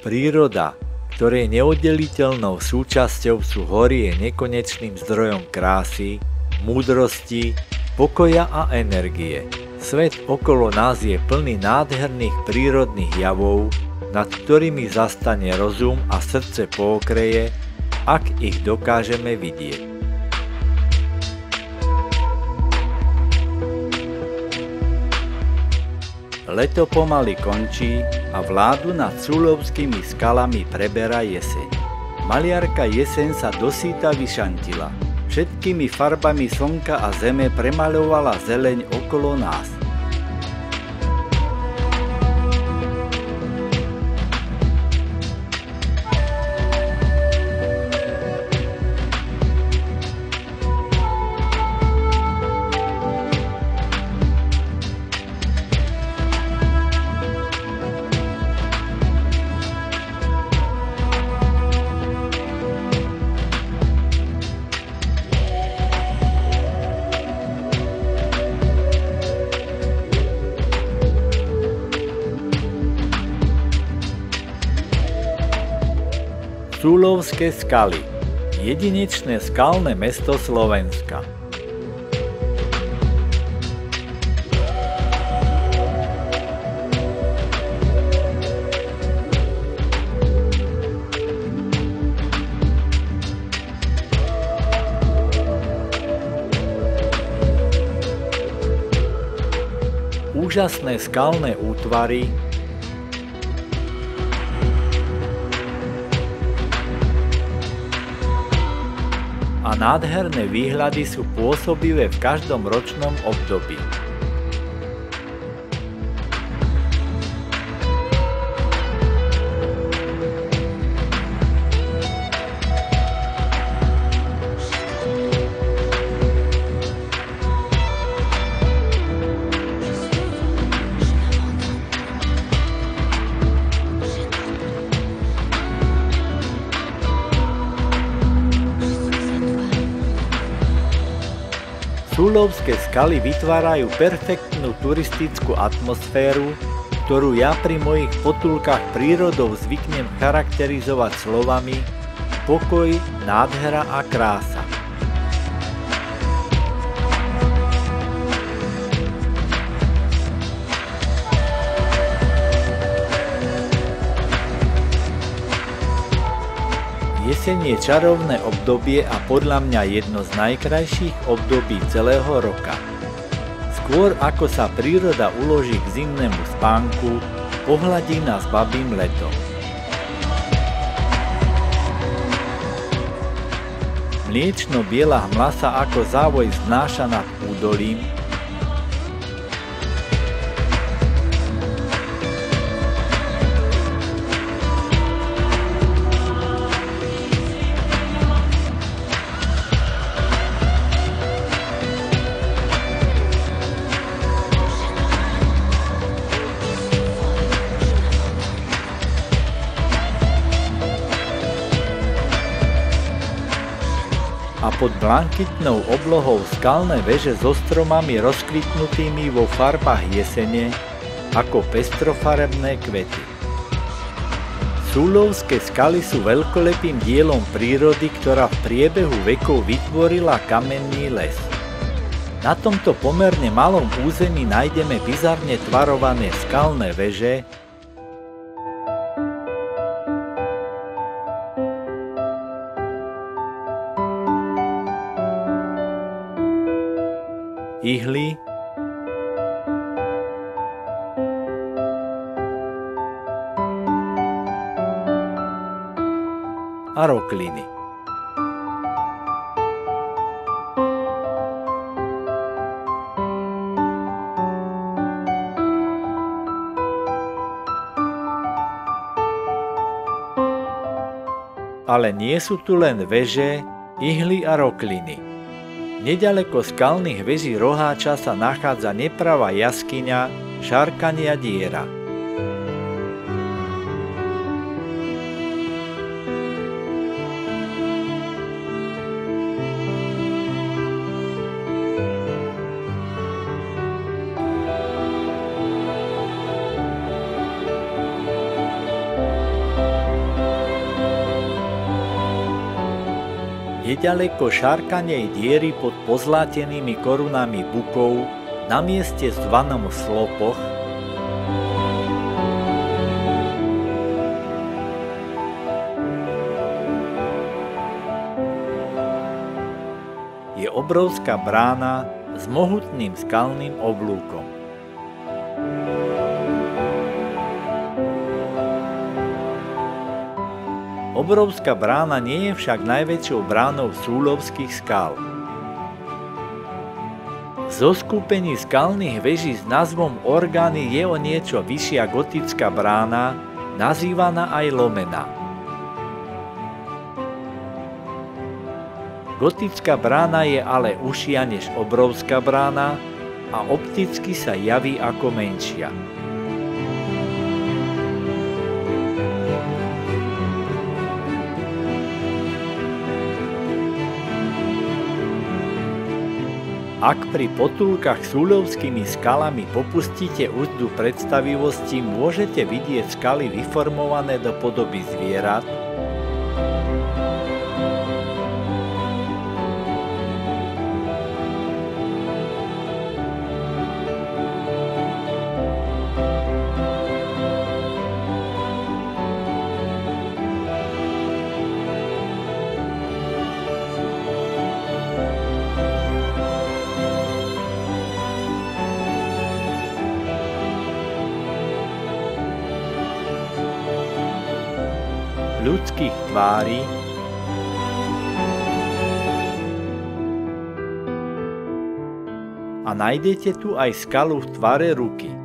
Príroda, ktorej neoddeliteľnou súčasťou sú hory, je nekonečným zdrojom krásy, múdrosti, pokoja a energie. Svet okolo nás je plný nádherných prírodných javov, nad ktorými zastane rozum a srdce pookreje, ak ich dokážeme vidieť. Leto pomaly končí a vládu nad Súlovskými skalami preberá jeseň. Maliarka jeseň sa dosýta vyšantila. Všetkými farbami slnka a zeme premaľovala zeleň okolo nás. Súlovské skaly. Jedinečné skalné mesto Slovenska. Úžasné skalné útvary nádherné výhľady sú pôsobivé v každom ročnom období. Súlovské skaly vytvárajú perfektnú turistickú atmosféru, ktorú ja pri mojich potulkách prírodou zvyknem charakterizovať slovami pokoj, nádhera a krása. Jeseň je čarovné obdobie a podľa mňa jedno z najkrajších období celého roka. Skôr ako sa príroda uloží k zimnému spánku, pohľadí nás babým letom. Mliečno-biela hmla sa ako závoj znáša nad údolím, a pod blankitnou oblohou skalné veže so stromami rozkvitnutými vo farbách jesene ako pestrofarebné kvety. Súlovské skaly sú veľkolepým dielom prírody, ktorá v priebehu vekov vytvorila kamenný les. Na tomto pomerne malom území nájdeme bizarne tvarované skalné veže, ihly, a rokliny. Ale nie sú tu len veže, ihly a rokliny. Nedaleko skalných veží Roháča sa nachádza nepravá jaskyňa Šarkania diera. Nedaleko šárkanej diery pod pozlátenými korunami bukov, na mieste zvanom Slopoch, je obrovská brána s mohutným skalným oblúkom. Obrovská brána nie je však najväčšou bránou súlovských skal. Zo skalných veží s názvom Orgány je o niečo vyššia gotická brána, nazývaná aj lomená. Gotická brána je ale užšia než obrovská brána a opticky sa javí ako menšia. Ak pri potulkách súľovskými skalami popustíte úzdu predstavivosti, môžete vidieť skaly vyformované do podoby zvierat, ľudských tvári a nájdete tu aj skalu v tvare ruky.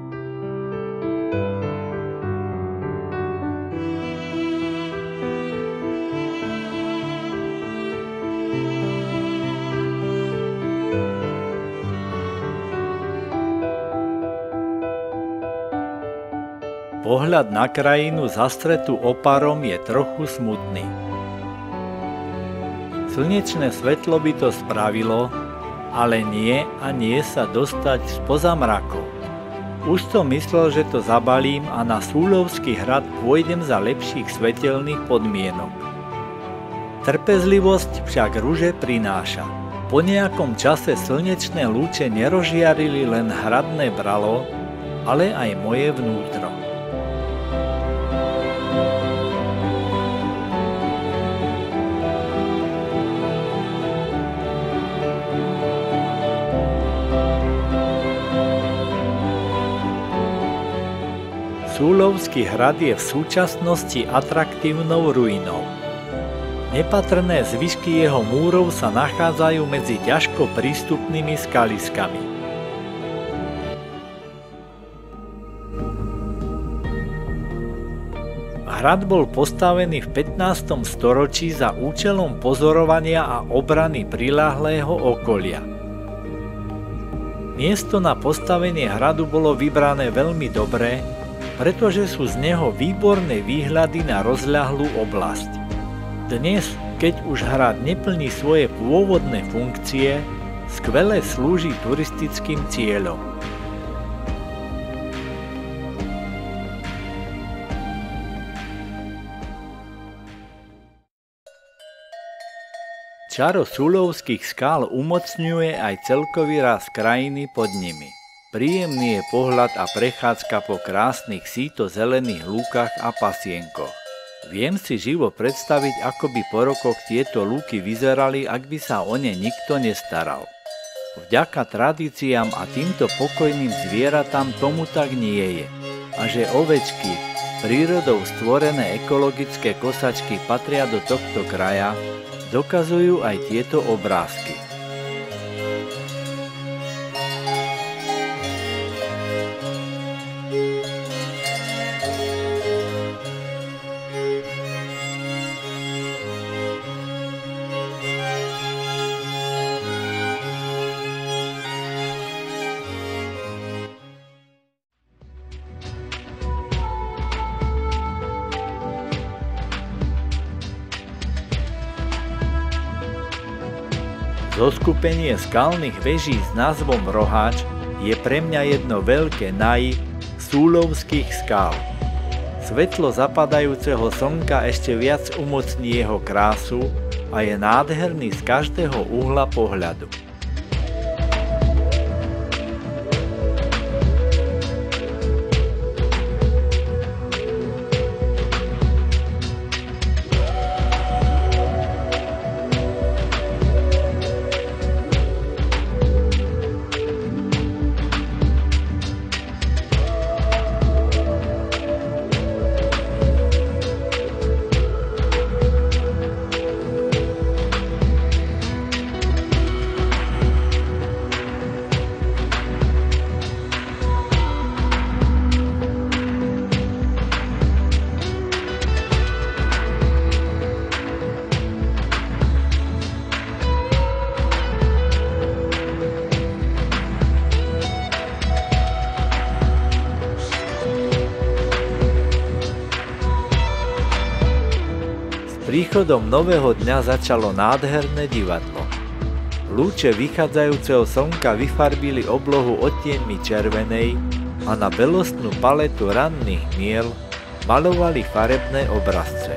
Pohľad na krajinu zastretú oparom je trochu smutný. Slnečné svetlo by to spravilo, ale nie a nie sa dostať spoza mrakov. Už som myslel, že to zabalím a na Súlovský hrad pôjdem za lepších svetelných podmienok. Trpezlivosť však rúže prináša. Po nejakom čase slnečné lúče nerožiarili len hradné bralo, ale aj moje vnútro. Súlovský hrad je v súčasnosti atraktívnou ruinou. Nepatrné zvyšky jeho múrov sa nachádzajú medzi ťažko prístupnými skaliskami. Hrad bol postavený v 15. storočí za účelom pozorovania a obrany priláhlého okolia. Miesto na postavenie hradu bolo vybrané veľmi dobré, pretože sú z neho výborné výhľady na rozľahlú oblasť. Dnes, keď už hrad neplní svoje pôvodné funkcie, skvele slúži turistickým cieľom. Čaro Sulovských skál umocňuje aj celkový raz krajiny pod nimi. Príjemný je pohľad a prechádzka po krásnych síto zelených lúkach a pasienkoch. Viem si živo predstaviť, ako by po rokoch tieto lúky vyzerali, ak by sa o ne nikto nestaral. Vďaka tradíciám a týmto pokojným zvieratám tomu tak nie je. A že ovečky, prírodou stvorené ekologické kosačky patria do tohto kraja, dokazujú aj tieto obrázky. Zoskupenie skalných veží s názvom Roháč je pre mňa jedno veľké naj súlovských skal. Svetlo zapadajúceho slnka ešte viac umocní jeho krásu a je nádherný z každého uhla pohľadu. Príchodom nového dňa začalo nádherné divadlo. Lúče vychádzajúceho slnka vyfarbili oblohu odtieňmi červenej a na belostnú paletu ranných miel malovali farebné obrazce.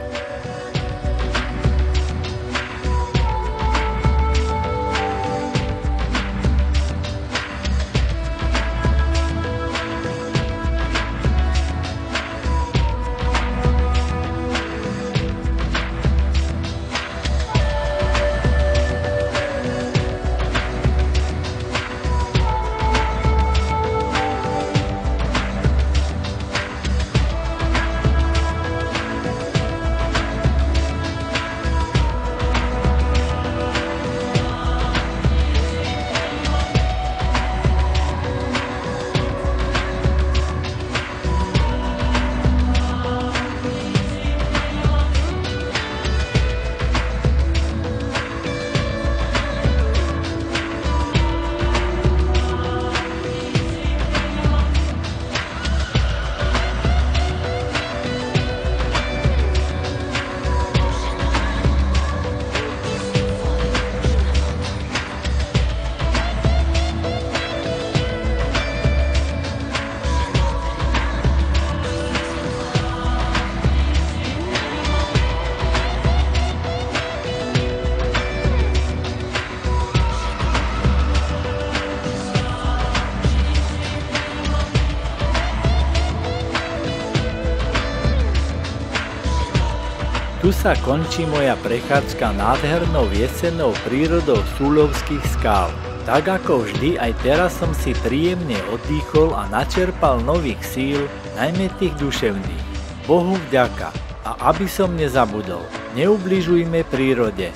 Tu sa končí moja prechádzka nádhernou jesennou prírodou Súľovských skál. Tak ako vždy, aj teraz som si príjemne oddychol a načerpal nových síl, najmä tých duševných. Bohu vďaka. A aby som nezabudol, neubližujme prírode,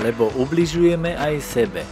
lebo ubližujeme aj sebe.